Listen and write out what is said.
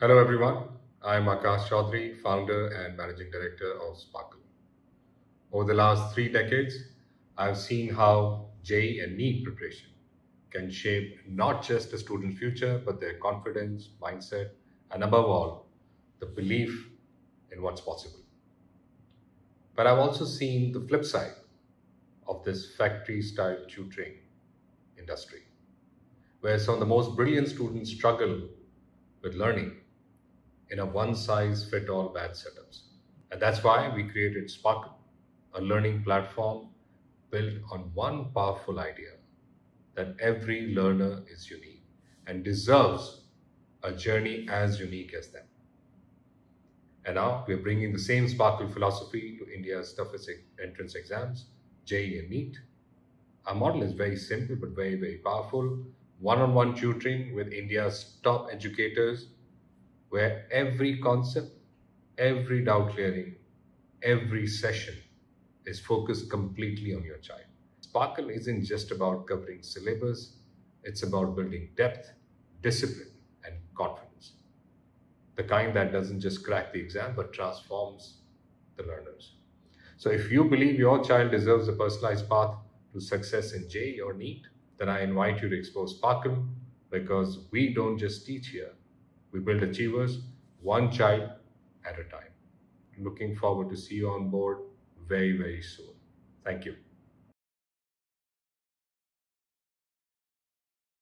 Hello, everyone. I'm Aakash Chaudhry, founder and managing director of Sparkl. Over the last three decades, I've seen how JEE and NEET preparation can shape not just a student's future, but their confidence, mindset, and above all, the belief in what's possible. But I've also seen the flip side of this factory style tutoring industry, where some of the most brilliant students struggle with learning in a one size fit all bad setups. And that's why we created Sparkl, a learning platform built on one powerful idea that every learner is unique and deserves a journey as unique as them. And now we're bringing the same Sparkl philosophy to India's toughest entrance exams, JEE and NEET. Our model is very simple but very, very powerful. One on one tutoring with India's top educators, where every concept, every doubt clearing, every session is focused completely on your child. Sparkl isn't just about covering syllabus, it's about building depth, discipline, and confidence. The kind that doesn't just crack the exam but transforms the learners. So, if you believe your child deserves a personalized path to success in JEE or NEET, then I invite you to explore Sparkl because we don't just teach here, we build achievers one child at a time. Looking forward to see you on board very, very soon. Thank you.